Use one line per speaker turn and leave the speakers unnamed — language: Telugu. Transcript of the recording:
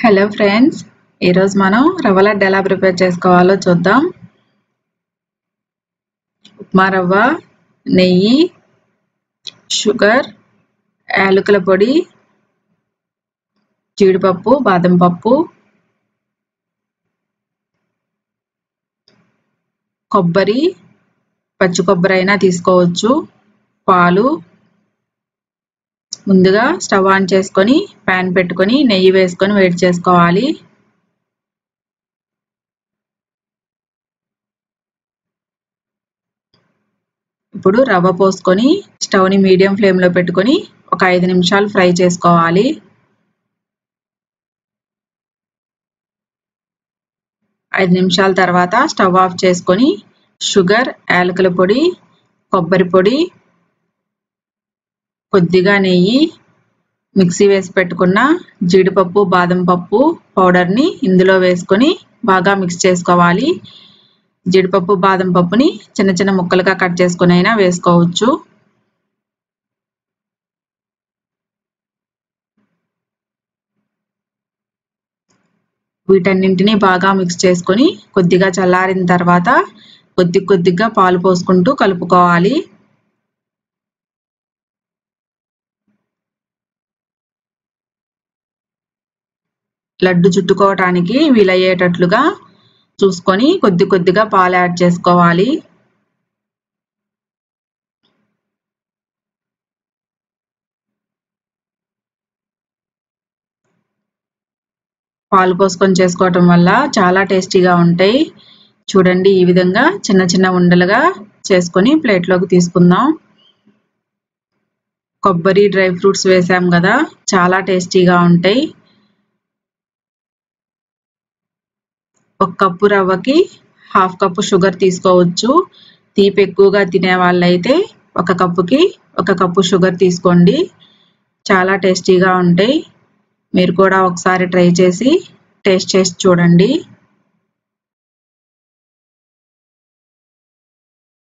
హలో ఫ్రెండ్స్ ఈరోజు మనం రవ్వ లడ్డు ఎలా ప్రిపేర్ చేసుకోవాలో చూద్దాం. ఉప్మా రవ్వ నెయ్యి షుగర్ యాలకుల పొడి జీడిపప్పు బాదం పప్పు కొబ్బరి పచ్చి కొబ్బరి అయినా తీసుకోవచ్చు పాలు ముందుగా స్టవ్ ఆన్ చేసుకొని ప్యాన్ పెట్టుకొని నెయ్యి వేసుకొని వేడి చేసుకోవాలి. ఇప్పుడు రవ్వ పోసుకొని స్టవ్ని మీడియం ఫ్లేమ్లో పెట్టుకొని ఒక ఐదు నిమిషాలు ఫ్రై చేసుకోవాలి. ఐదు నిమిషాల తర్వాత స్టవ్ ఆఫ్ చేసుకొని షుగర్ యాలకుల పొడి కొబ్బరి పొడి కొద్దిగా నెయ్యి మిక్సీ వేసి పెట్టుకున్న జీడిపప్పు బాదం పప్పు పౌడర్ని ఇందులో వేసుకొని బాగా మిక్స్ చేసుకోవాలి. జీడిపప్పు బాదం పప్పుని చిన్న చిన్న ముక్కలుగా కట్ చేసుకుని అయినా వేసుకోవచ్చు. వీటన్నింటినీ బాగా మిక్స్ చేసుకొని కొద్దిగా చల్లారిన తర్వాత కొద్ది కొద్దిగా పాలు పోసుకుంటూ కలుపుకోవాలి. లడ్డు చుట్టుకోవటానికి వీలయ్యేటట్లుగా చూసుకొని కొద్ది కొద్దిగా పాలు యాడ్ చేసుకోవాలి. పాలు పోసుకొని చేసుకోవటం వల్ల చాలా టేస్టీగా ఉంటాయి. చూడండి ఈ విధంగా చిన్న చిన్న ఉండలుగా చేసుకొని ప్లేట్లోకి తీసుకుందాం. కొబ్బరి డ్రై ఫ్రూట్స్ వేసాం కదా చాలా టేస్టీగా ఉంటాయి. ఒక కప్పు రవ్వకి హాఫ్ కప్పు షుగర్ తీసుకోవచ్చు. తీపి ఎక్కువగా తినే వాళ్ళైతే ఒక కప్పుకి ఒక కప్పు షుగర్ తీసుకోండి. చాలా టేస్టీగా ఉంటాయి. మీరు కూడా ఒకసారి ట్రై చేసి టేస్ట్ చేసి చూడండి.